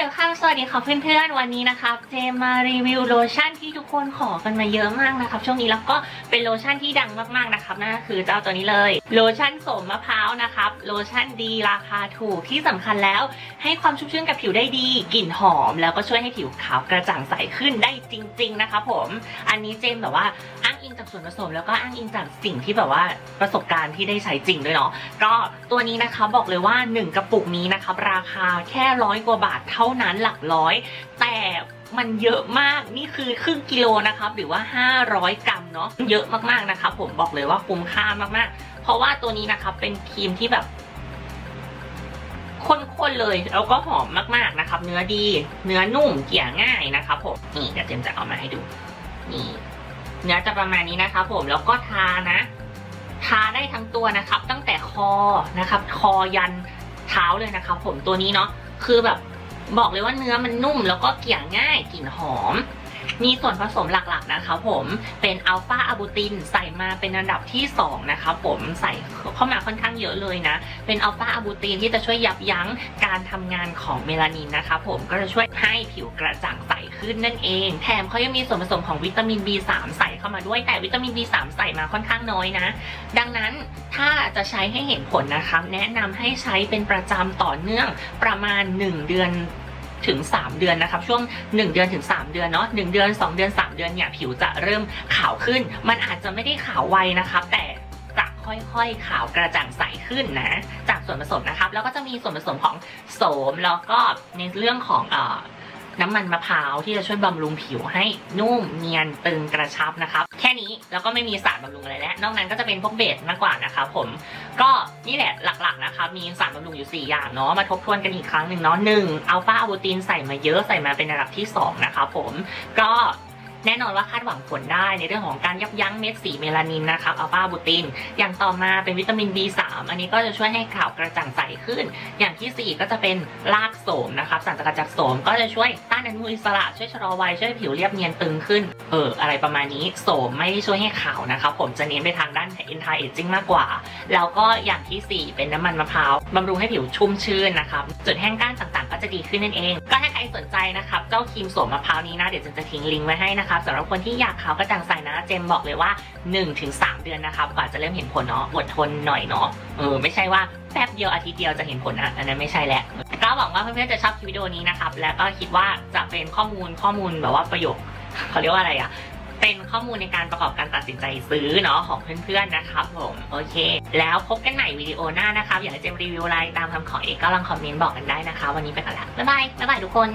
welcome สวัสดีค่ะเพื่อนๆ วันนี้นะครับเจมมารีวิวโลชั่นที่ทุกคนขอกันมาเยอะมากนะครับช่วงนี้แล้วก็เป็นโลชั่นที่ดังมากๆนะครับนั่นก็คือเจ้าตัวนี้เลยโลชั่นโสมมะพร้าวนะครับโลชั่นดีราคาถูกที่สำคัญแล้ว ให้ความชุ่มชื่นกับผิวได้ดีกลิ่นหอม แล้วก็ช่วยให้ผิวขาวกระจ่างใสขึ้นได้จริง ๆนะครับผม อันนี้เจมแบบว่าอ้างอิงจากส่วนผสม แล้วก็อ้างอิงจากสิ่งที่แบบว่าประสบการณ์ที่ได้ใช้จริงด้วยเนาะก็ตัวนี้นะคะบอกเลยว่า 1 กระปุกนี้นะครับราคาแค่ร้อยกว่าบาทเท่านั้นหลักร้อย แต่มันเยอะมากนี่คือครึ่งกิโลนะครับหรือว่า 500 กรัมเนาะเยอะมากๆนะครับผมบอกเลยว่าคุ้มค่ามากๆ เพราะว่าตัวนี้นะครับเป็นครีมที่แบบข้นๆเลยแล้วก็หอมมากๆนะครับ เนื้อดี เนื้อนุ่มเกี่ยง่ายนะครับผมนี่เดี๋ยวเจมจะเอามาให้ดูนี่เนื้อจะประมาณนี้นะครับผมแล้วก็ทานะ ทาได้ทั้งตัวนะครับ ตั้งแต่คอนะครับ คอยันเท้าเลยนะครับ ผมตัวนี้เนาะคือแบบ บอกเลยว่าเนื้อมันนุ่มแล้วก็เกี่ยงง่ายกลิ่นหอม มีส่วนผสมหลักๆนะคะผมเป็นอัลฟาอะบูตินใส่มาเป็นอันดับที่ 2 นะคะผมใส่เข้ามาค่อนข้างเยอะเลยนะ เป็นอัลฟาอะบูตินที่จะช่วยยับยั้งการทำงานของเมลานินนะคะผมก็จะช่วยให้ผิวกระจ่างใสขึ้นนั่นเอง แถมเขายังมีส่วนผสมของวิตามิน B3 ใส่เข้ามาด้วยแต่วิตามิน B3 ใส่มาค่อนข้างน้อยนะ ดังนั้นถ้าจะใช้ให้เห็นผลนะคะแนะนำให้ใช้เป็นประจำต่อเนื่องประมาณ 1 เดือน ถึง 3 เดือนนะครับช่วง 1 เดือนถึง 3 เดือนเนาะ1เดือน 2 เดือน 3 เดือนเนี่ยผิวจะเริ่มขาวขึ้น มันอาจจะไม่ได้ขาวไวนะครับแต่จะค่อยๆขาวกระจ่างใสขึ้นนะจากส่วนผสมนะครับแล้วก็จะมีส่วนผสมของโสมแล้วก็ในเรื่องของเอ่อน้ำมันมะพร้าวที่จะช่วยบำรุงผิวให้นุ่มเนียนตึงกระชับนะครับ แค่นี้แล้วก็ไม่มีสารบำรุงอะไรแล้ว นอกนั้นก็จะเป็นพวกเบสมากกว่านะครับผม ก็นี่แหละหลักๆนะคะ มีสารบำรุงอยู่ 4 อย่างเนาะมาทบทวนกันอีกครั้งหนึ่งเนาะหนึ่งอัลฟาอะบูตินใส่มาเยอะใส่มาเป็นระดับที่ 2 นะคะผมก็ แน่นอนว่าคาดหวังผลได้ในเรื่องของการยับยั้งเม็ดสีเมลานินนะครับอัลฟาบูติน อย่างต่อมาเป็นวิตามิน B3 อันนี้ก็จะช่วยให้ขาวกระจ่างใสขึ้น อย่างที่ 4 ก็จะเป็นรากโสมนะครับสารสกัดจากโสมก็จะช่วยต้านอนุมูลอิสระช่วยชะลอวัยช่วยผิวเรียบเนียนตึงขึ้น เอออะไรประมาณนี้โสมไม่ได้ช่วยให้ขาวนะครับผมจะเน้นไปทางด้าน anti aging มากกว่า แล้วก็อย่างที่ 4 เป็นน้ำมันมะพร้าวบำรุงให้ผิวชุ่มชื่นนะครับจุดแห้งก้านต่าง จะดีขึ้นนั่นเอง ก็ถ้าใครสนใจนะครับเจ้าครีมโสมมะพร้าวนี้นะเดี๋ยวจะทิ้งลิงก์ไว้ให้นะครับสำหรับคนที่อยากขาวกระจ่างใสนะ เจมบอกเลยว่า 1-3 เดือนนะครับกว่าจะเริ่มเห็นผลเนาะอดทนหน่อยเนาะเออไม่ใช่ว่าแป๊บเดียวอาทิตย์เดียวจะเห็นผลนะอันนั้นไม่ใช่แหละก็หวังว่าเพื่อนๆจะชอบคลิปวิดีโอนี้นะครับแล้วก็คิดว่าจะเป็นข้อมูลข้อมูลแบบว่าประโยคเขาเรียกว่าอะไรอะ เป็นข้อมูลในการประกอบการตัดสินใจซื้อเนาะของเพื่อนๆนะครับผมโอเค แล้วพบกันใหม่วิดีโอหน้านะครับ อยากให้เจมรีวิวอะไรตามคำขอเอกก็ลองคอมเมนต์บอกกันได้นะคะ วันนี้ไปก่อนละบ๊ายบายบ๊ายบายทุกคน